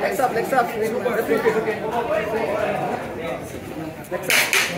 Next up, next up. Legs up.